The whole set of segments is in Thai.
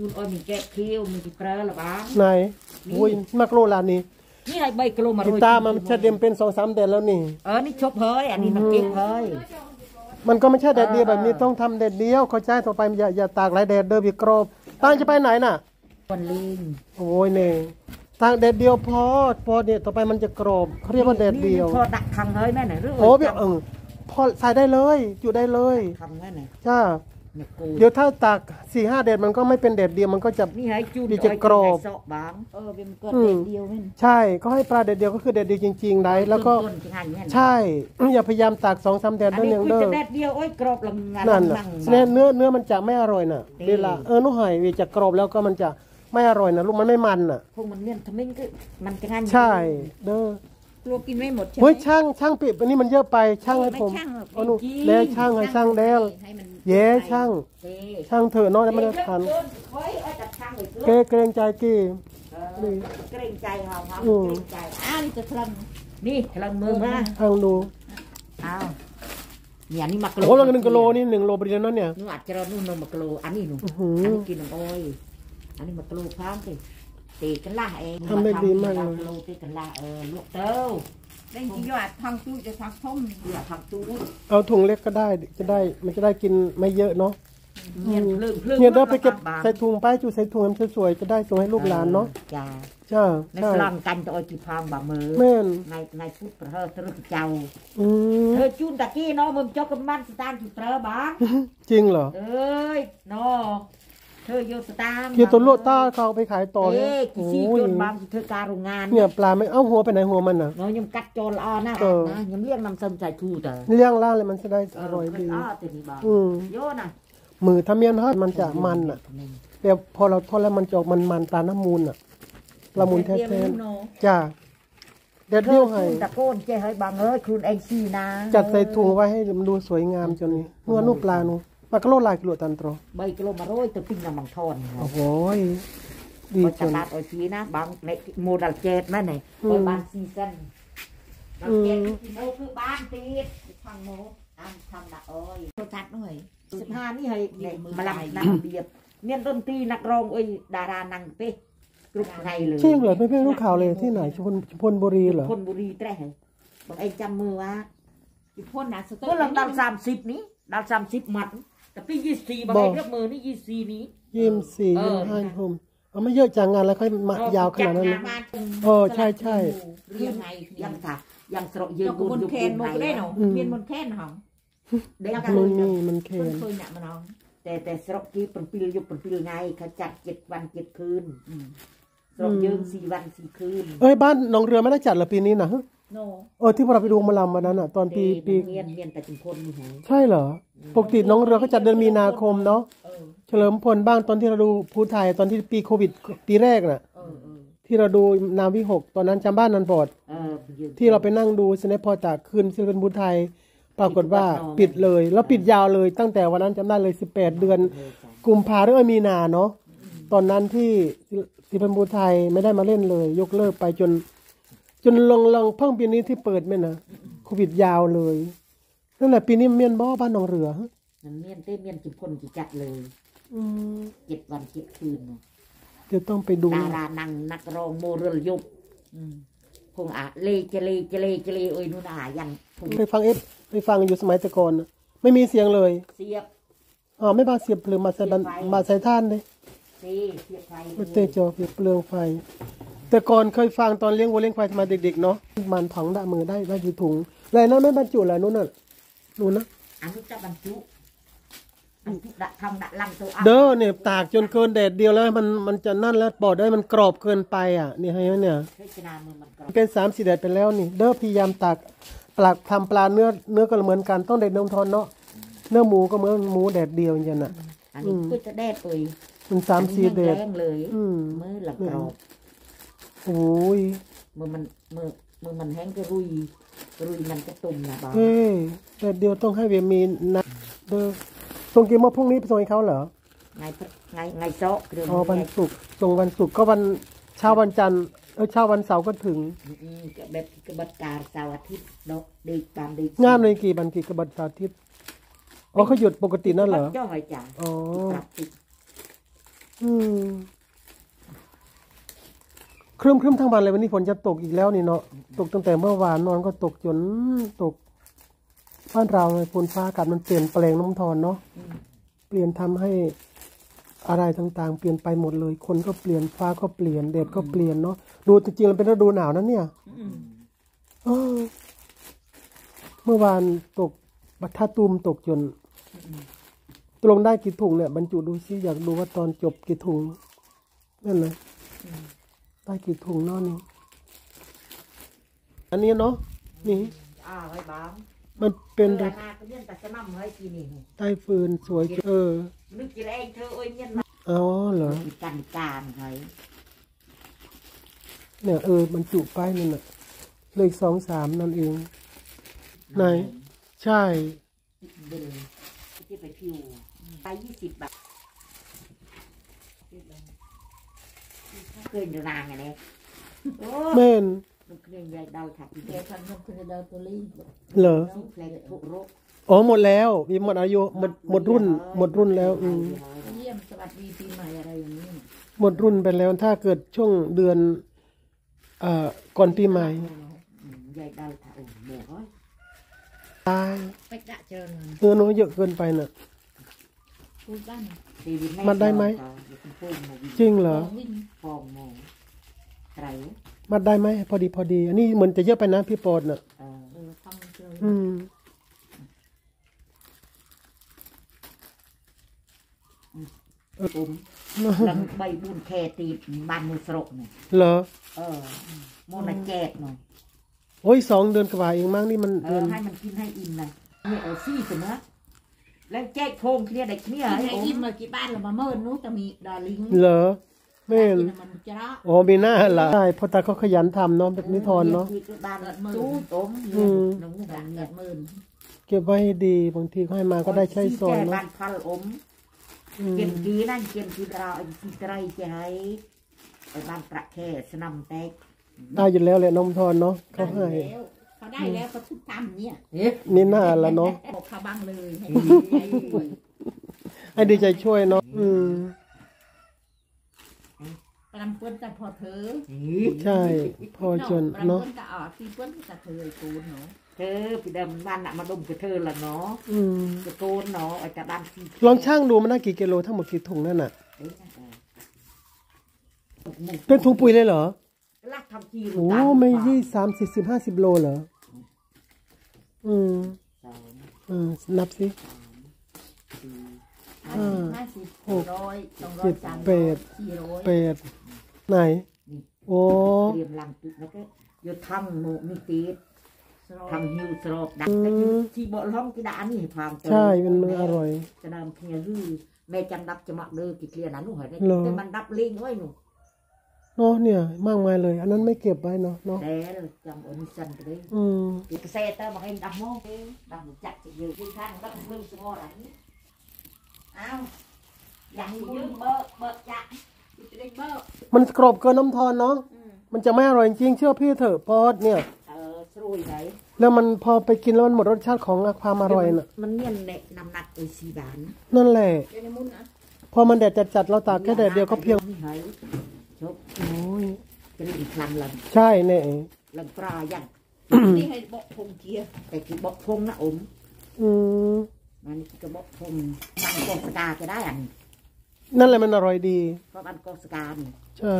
ยูนอ้อยมีแกะเคี้ยวมีที่เปลือบ้างไหนอุ้ยมากโลลานี่นี่ไอ้ใบกะโลมาโรกิยตามันจะเดียมเป็นสองสามเดือนแล้วนี่ เออนี่ชกเฮ้ยอันนี้มันเก่งเฮ้ย มันก็ไม่ใช่แดดเดียวแบบนี้ต้องทำแดดเดียวเขาใช้ต่อไปอย่าอย่าตากหลายแดดเด้อพี่กรอบตางจะไปไหนน่ะ คนลิงโอ้ยเน่ตากแดดเดียวพอพอเนี่ยต่อไปมันจะกรอบเขาเรียกว่าแดดเดียวพอดักคังเฮ้ยแม่ไหนะหรือโอ้ยเออพอใส่ได้เลย อยู่ได้เลยทำแม่ไหนใช่ เดี๋ยวถ้าตากสี่ห้าเด็ดมันก็ไม่เป็นเด็ดเดียวมันก็จะมีให้จุ่ดิจะกรอบ ไเสาะบางเออเป็นเกิดเดเดียวแม่นใช่ก็ให้ปลาเด็ดเดียวก็คือเด็ดเดียวจริงๆได้แล้วก็ใช่ อย่าพยายามตากสองสามเด็ดอันนั่นนี้อย่งคือเด้อจะแดดเดียวโอ้ยกรอบลำงานนั่นน่ะเนื้อเนื้อมันจะไม่อร่อยน่ะเวลาเออนุ่หอยเวจะกรอบแล้วก็มันจะไม่อร่อยนะลูกมันไม่มันน่ะ พวกมันเนี่ยทำไมก็มันจะงานใช่เด้อ กลัวกินไม่หมดใช่ไหมเช่างช่างปิดอันนี้มันเยอะไปช่างให้ผมเแล้วช่างให้ช่างช่แล้ว เย้ช่าง ช่างเถอะน้อยแล้วไม่ได้ทันเกรงเกรงใจกี่เกรงใจเขาเขาเกรงใจอ้าวนี่จะทำนี่ทำมือมาทาดูอ้าวเนี่ยนี่มากโลโอ้หนึ่งกิโลนี่หนึ่งโลบริเวณเนี่ยนู่อัดจะเรานู่นมากโลอันนี้หนูอันนี้กินน้ำอ้อยอันนี้มากโลพร้อมสิตีกันล่าเองทำได้ดีมากเลยมักโลตีกันล่าเออลูกเต้า ได้ยินยอดทางตู้จะทักท่อมอยากทำตู้เอาถุงเล็กก็ได้จะได้มันจะได้กินไม่เยอะเนาะเนี่ยเรื่งเรื่งเนี่ยเราไปเก็บใส่ถุงไปจูใส่ถุงสวยๆจะได้ส่งให้ลูกหลานเนาะจ้าจ้าในสลังกันจะเอาจีพองบ่มือแม่นในในพุทธระเทอตรึกเจ้าเธอจูนตะกี้เนาะมึงเจ้ากันมันสตานจุดเตอบ้างจริงเหรอเอ้ยเนาะ เธอโยตาเกี่ยวตัวโลต้าเขาเอาไปขายต่อเนี่ยกิโอ้ซี่โนบางเธอการโรงงานเนี่ยปลาไม่เอ้าหัวไปไหนหัวมันอะ เนาะยำกัดโจรอ่อนนะเออ นะยำเลี้ยงนำซ้ำใจทูแต่เลี้ยงล่าเลยมันจะได้อร่อยดีอือมโยน่ะมือทำเมียนทอดมันจะมันอะแต่พอเราทอดแล้วมันจะออกมันมันๆตาน้ำมูลอะละมูลแท้ๆจ้าเด็ดเดียวให้ ตะโกนเจ้ให้บางเอ้ยคุณเองซีนะจัดใส่ถุงไว้ให้มันดูสวยงามจนนี้เมื่อนูปลาหนู มักโลลายกิโลตันตรอใบกิโลมาโรยตัวปิ้งน้ำมังทอนโอ้โหดีจังลาดอ้อยชีนะบางในโมดัลเจ็ดนั่นไงไบ้านซีซันบางเจ็ดกิโมคือบ้านตีดทางโมทำทำละอ้ยโทรทัศหน่อยสิบห้านี่ให้เนยมาลังนักเบียบเนี่ยดนตรีนักร้องเอ้ยดารานังเป้กรุ๊ปไงเลยใช่เหรอไม่เพื่องรู้ข่าวเลยที่ไหนชพนชพนบุรีเหรอชุมพนบุรีแตรบอกไอ้จำมือว่าพ่นนะสเตอร์พ่นลำดาวสามสิบนี้ดาวสามสิบหมัด แต่ปียี่สี่บอกเลือกมือนี่ยี่สี่นี้ยี่สี่ยี่ห้าผมเอาไม่เยอะจากงานแล้วค่อยมายาวขนาดนั้นนะโอ้ใช่ใช่เรียนไงยังค่ะยังสระยืนบุญแคนมุกได้หนูเรียนมุนแคนหอมเด็กมันนี่มันแคนเคยหนักมันน้อแต่แต่สระกี้ป็นปียุบเป็นปีไงเขาจัดเจ็ดวันเจ็ดคืนสระยืนสี่วันสี่คืนเอ้ยบ้านน้องเรือไม่ได้จัดหรอปีนี้นะ โนเออที่พวกเราไปดูมาลำวันนั้นอะ ตอนปีปีเรียนเรียนแต่จุมพลใช่เหรอปกติน้องเรือเขาจัดเดือนมีนาคมเนาะเฉลิมพลบ้างตอนที่เราดูภูไทยตอนที่ปีโควิด ปีแรกน่ะที่เราดูนาวิหกตอนนั้นจำบ้านนันปอดที่เราไปนั่งดูสเนปพอตากคืนศิเปินภูไทย ปรากฏว่าปิดเลย แล้วปิดยาวเลยตั้งแต่วันนั้นจำได้เลยสิบแปดเดือน กุมภาหรือว่มีนาเนาะตอนนั้นที่ศิลปินภูไทยไม่ได้มาเล่นเลย ยกเลิกไปจน จนลองลองเพิ่งปีนี้ที่เปิดไหมนะโควิดยาวเลยนั่นแหละปีนี้เมียนบ่บ้านหนองเรือมันเมียนเต้เมียนกี่คนกี่จัดเลยอืมเจ็ดวันเจ็ดคืนเดี๋ยวต้องไปดูดารานังนักร้องโมเรลยุบคงอะเลเจเลเจเลเจเลเอ้ยนู่นอายังไปฟังเอฟไปฟังอยู่สมัยตะกอนไม่มีเสียงเลย เสียบอ๋อไม่มาเสียบหรือมาใส่มาใส่ท่านเลยเสียบไฟมาเตะจอเปลืองไฟ แต่ก่อนเคยฟังตอนเลี้ยงวัวเลี้ยงควายมาเด็กๆเนาะมันถังดามือได้บรรจุถุงอะไรนะไม่บรรจุอะไรนู่นน่ะนู่นนะอันนี้จะบรรจุดะทำดะลังตัวเด้อเนี่ยตากจนเกินแดดเดียวแล้วมันมันจะนั่นแล้วปอดได้มันกรอบเกินไปอะนี่ให้ไหมเนี่ยเป็นสามสี่แดดไปแล้วนี่ เด้อพยายามตากปลักทำปลาเนื้อเนื้อก็เหมือนกันต้องแดดนมทอนเนาะเนื้อหมูก็เหมือนหมูแดดเดียวอย่างนั้นอะอันนี้ก็จะแดดเลยมันสามสี่แดดเลยมือหลักกรอบ โอ้ยมือมันมือมือมันแห้งกระรุยกระรุยมันกระตุ่มนะบ้าเฮ้แต่เดี๋ยวต้องให้เวียมีนะเด้อส่งกี่โมงพรุ่งนี้ไปส่งให้เขาเหรอไงไงไงโซาะเรื่องอ๋อวันศุกร์ส่งวันศุกร์ก็วันเช้าวันจันทร์เออเช้าวันเสาร์ก็ถึงแบบกบฏการเสาร์อาทิตย์ดอกดึกตามดึกงานในกี่บันกี่กบฏเสาร์อาทิตย์อ๋อเขาหยุดปกตินั่นเหรอเจ้าหอยจ่าอ๋ออืม ครึ้มครึ้มทั้งวันเลยวันนี้ฝนจะตกอีกแล้วนี่เนาะตกตั้งแต่เมื่อวานนอนก็ตกจนตกบ้านเราเลยฝนฟ้าอากาศมันเปลี่ยนแปลงน้ำทอนเนาะเปลี่ยนทำให้อะไรต่างๆ เปลี่ยนไปหมดเลย คนก็เปลี่ยนฟ้าก็เปลี่ยนแดดก็เปลี่ยนเนาะดูจริงๆมันเป็นฤดูหนาวนะเนี่ยเมื่อวานตกบัตท่าตูมตกจนตกลงได้กี่ถุงเนี่ยบรรจุดูซิอยากดูว่าตอนจบกี่ถุงนั่นนะ ได้กี่ถุงเนอกนี่ อันนี้เนาะนี่ อ่าไว้บ้างมันเป็นเวลานาก็เนี่ยแต่สนำเฮ้ยกินนี่ใต้ฟืนสวยจังเออนึกกินเองเธอโอ้ยเนี่ยนะอ๋อเหรอกินกันการเฮ้ยเนี่ยเออบรรจุป้ายนั่นน่ะเลขสองสามนั่นเอง ไหน ใช่ เดินที่ไปพิวไปยี่สิบบาท เคยนางไงเนี่ยโอ้แม่นมันเคยใหญ่เดาถักอีกเดี๋ยวฉันนกคือเดาตัวลิงเหรอสิเพลงทุกโรคอ๋อหมดแล้ว มีหมดอายุหมดหมดรุ่น หมดรุ่นแล้วอืมเยี่ยมสวัสดีปีใหม่อะไรอย่างนี้หมดรุ่นไปแล้วถ้าเกิดช่วงเดือนเอ่อก่อนปีใหม่ใหญ่เดาถักโอ้แม่เอ้ยตายไปกะเจอเลยเนื้อน้อยเยอะเกินไปน่ะพูดบ้าน ชีวิตมันได้ไหมโป่งโมวิจริงเหรอวิ่งฟองโมไตรมัดได้ไหมพอดีพอดี อันนี้เหมือนจะเยอะไปนะพี่ปอนน่ะเออเออทำเจออืมปุ่มลังใบบุญแคตีบ้านมือสรกเนี่ยเหรอ เออโมนาแจกหน่อยโอ้ยสองเดือนกว่าเองมั้งนี่มันเอเดืออนให้มันกินให้อิ่มนะเนี่ยเอาซี่สินะ แล้วแจกโคงเคลียร์ได้เคลียร์กินให้ให้โอ้อิ่มมากี่บ้านเรามาเมินนู้จะมีดาลิงเหรอแม่นกินมันจะระอ๋อมีหน้าละใช่พ่อตาเขาขยันทำเนาะแบบนิทอนเนาะคือบ้านตู้ต้มอืม หนุ่มหลัดังงเงิเนี่ยนหมื่นเก็บไว้ให้ดีบางทีเขาให้มาก็ได้ใช้สอยบ้าเนาะนพัลอมอืมเก็บกีนั่นเก็บกีราวไอ้กีไตรจะให้ไอ้บ้านประแค่สนำแตกได้อยู่แล้วแหละน้องทอนเนาะเขาให้แล้ว เขาได้แล้วเขาทุกทำเนี่ยเอ๊ะมีหน้าละเนาะบอกเขาบ้างเลยให้ให้ดีใจช่วยเนาะอืมปรำเปิ้นแต่พอเธอใช่พอจนเนาะปรำเปิ้นก็ออกที่เปิ้นก็เธอตูนเนาะเธอพี่เดิมบ้านน่ะมาดมกับเธอละเนาะอืมกระโกนเนาะไอ้กระดานสีลองช่างดูมันน่ากี่กิโลทั้งหมดกี่ถุงนั่นน่ะเอ้ยเออเป็นถุงปุ๋ยเลยเหรอ ลักทำจีโอ้ไม่ยี่สามสี่สิบห้าสิบโลเหรอ อืมสองอืมนับสิสี่ห้าห้าสิบหกร้อยสองร้อเจ็ยดสามแปร้อยดสี่ร้อยแปดไหน โอ้เตรียมลังตึกแล้วก็โยทำโมมิตีดสร้อยทำฮิวสโรบดักแต่อยู่ที่บ่อล้อมกีดานี่พามเจใช่เป็นมืออร่อย จะนำเพียรื้อแม่จังดับจะมาเด้อกี่เคลียร์นะหนูหอยได้เหรอแต่มันดับลิงไว้หนู เนาะเนี่ย มากมายเลย อันนั้นไม่เก็บไว้เนาะเนาะแต่จำอนิสันไปเลยอืมอีกเซตเตอร์มาให้ดับโมเองดับจักจะอยู่ที่ข้างดับเรื่องสมออะไรอ้าวอย่างนี้ยืมเบอร์เบอร์จักจะได้เบอร์มันกรอบเกินน้ำทอนเนาะมันจะไม่อร่อยจริงๆเชื่อพี่เถอะปอดเนี่ยเออสรุยไหนแล้วมันพอไปกินแล้วมันหมดรสชาติของความอร่อยน่ะ มันเนี่ยเนะน้ำหนักไอซีบานนั่นแหละเดี๋ยวในมุนนะพอมันแดดจัดๆเราตากแค่แดดเดียวก็เพียงนี่เฮ้ย ชกโอ้ยจะได้อีกครั้งลังใช่เนี่ยลังปลายังนี่ให้บอกพงเกียร์แต่คือบอกพงนะอมอืมมันนี่ก็บอกพงบ้านกองสกาก็ได้อันนั่นแหละมันอร่อยดี เพราะบ้านกองสกานี่ใช่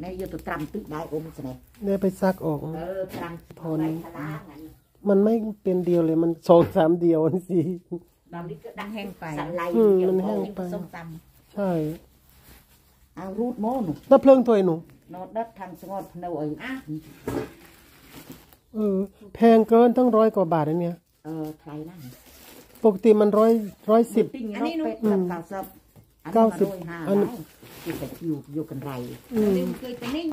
ในยตัวตรำตึกได้อมสนะได้ไปซักออก เออตรำพอไปนี้ทลางอันนี้มันไม่เป็นเดียวเลยมันสองสามเดียวนี่สิ ดำนี่ก็ดัดังงแห้งไปสันไลอืมเดียวมันพแห้องไป ส้มตใช่ เอารูดโมหนุแล้วเพลิงตัวหนูนอดดัดทางสงอดพนเอาไอ้ำอะเออแพงเกินตั้งร้อยกว่าบาทอันเนี่ยเออใครนั่งปกติมันร้อยร้อยสิบปิ้งรอบเป็ดกับเก้าสิบอันเก้านี้สิบมาโดยห้าอันได้ที่แต่คิวอยู่กันไรอืมเดี๋ยวเคยไปนิ่ง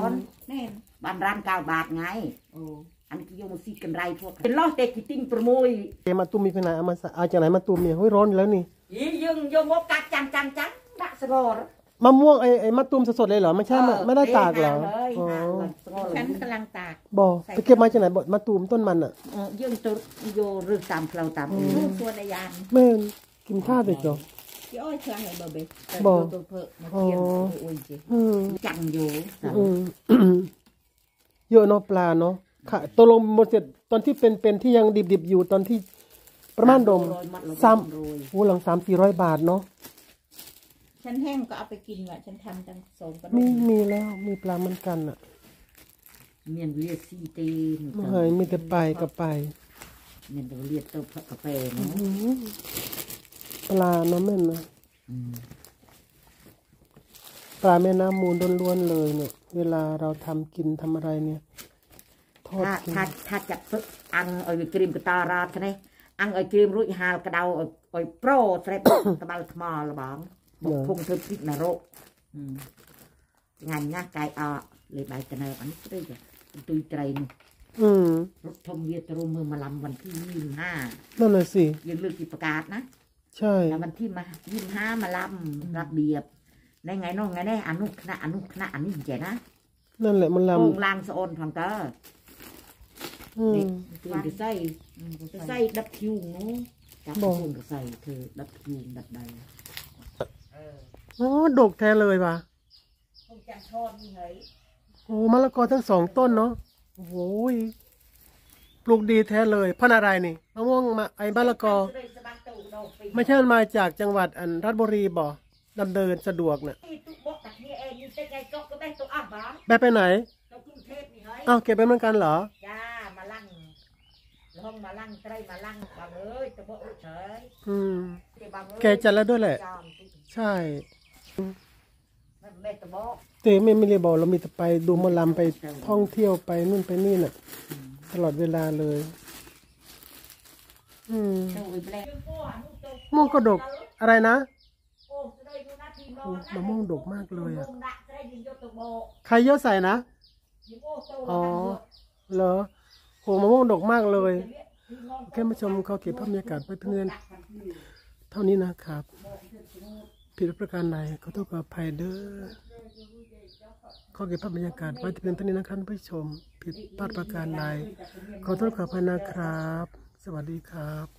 แน่นบ้านร้านเก้าบาทไงโอ้อันนี้โยมซีกันไรพวกเป็นล้อเตะกิติ้งประมวยเอมาตุ้มมีไปไหนเอามาเอาจากไหนมาตุ้มเนี่ยเฮ้ยร้อนอยู่แล้วนี่ยิงยิงโยมกัดจังจังจังดักสกอร์ มะม่วงไอ้ไอ้มะตูมสดๆเลยเหรอไม่ใช่มะไม่ได้ตากเหรอเลยอ๋อห่างเลยสกอร์ฉันกำลังตากบอกไปเก็บมาจากไหนบอกมะตูมต้นมันอะเออยิงตัวโยเรื่องตามเพลาตามเอลูงกส่วนในยานแม่นกินข้าวเด็กเหรอ chị ơi khăn này bờ bê บ่ตัวเพิ่มมาเทียมโอ้ยจีอืมจังอยู่อืมเยอะเนาะปลาเนาะค่ะตกลงหมดเสร็จตอนที่เป็นเป็นที่ยังดิบๆอยู่ตอนที่ประมาณดมสามโอ้หลังสามสี่ร้อยบาทเนาะ ฉันแห้งก็เอาไปกินว่ะฉันทำตั้งสองกระดมีงมีแล้วมีปลาเหมือนกันอะเมียนเรียกซีเตนไม่เคยมีแต่ไปกับไปเมียนเรียกตัวกาแฟเนาะอืมปลาเนาะแม่นนะอืมปลาแม่น้ำมูลล้วนๆเลยเนี่ย เวลาเราทำกินทำอะไรเนี่ยทอดถ้ากินถ้าถ้าจับฝึกอังเอาไปกรีมกระตาราใช่ไหมอังเอากรีมรุ่ยหาลกระเดาเอาเอาโปรใส่ ตะบัลทมอละบอง บอกคงเธอพิษนรกอืมงานนะกายออกเลยใบตะเนออันนี้ก็จะตุยไตรนอืมรถทมเวียตรุมือมาลำวันที่ยี่สิบห้านั่นแหละสิยังเลือกที่ประกาศนะใช่แล้ววันที่มายี่สิบห้ามาลำระเบียบในไงน้องไงแน่อนุคณะอนุคณะอันนี้เจ๋นะนั่นแหละมันลโป่งลางสะออนทางเตอำอืมเด็กตื่นจะใส่จะใส่ดับคิวงูจับบอกคนก็ใส่เธอดับคิวดับใดเออ โอ้ดกแท้เลยว่ะคงจังทอดนี่เฮ้ยโอ้มะละกอทั้งสองต้นเนาะโอ้โหยปลูกดีแท้เลยพันธุ์อะไรนี่มะม่วงมะไอ้มะละกอไม่ใช่มันมาจากจังหวัดอันราชบุรีบ่ดำเนินสะดวกน่ะนี่ตุ๊กบอกจากนี่เองนี่เป็นไงจกก็ได้ตัวอะบ้าแบไปไหนตัวกรุงเทพนี่เฮ้ยอ้าวเก็บไปเหมือนกันเหรอ จ้ามาลั่งห้องมาลั่งไตรมาลั่งบางเอ้ยตะโบเฉยอืมเดี๋ยวบางเอ้ยแกจัดแล้วด้วยแหละจอมตุ๊ก ใช่ แม่แม่ตะโบเตไม่ไม่ได้บอกเรามีแต่ไปดูหมอลำไปท่องเที่ยวไปนู่นไปนี่น่ะ ตลอดเวลาเลย อืมเจ้าอีกแล้วมะม่วงก็ดกอะไรนะโอ้จะได้ดูหน้าที่โโอ้มะม่วงดกมากเลยอะมะม่วงดกจะได้ยินยศตะโบใครเยอะใส่นะยิงโอ้โตอ๋อแล้วเหรอโหมะม่วงดกมากเลยแค่มาชมเขาเก็บภาพบรรยากาศไว้เท่านี้เท่านี้นะครับ ผิดประการใดขอโทษขออภัยเด้อขอเก็บภาพบรรยากาศไว้ที่เพียงเท่านี้นะครับท่านผู้ชม ผิดพลาดประการใดขอโทษขออภัยนะครับ สวัสดีครับ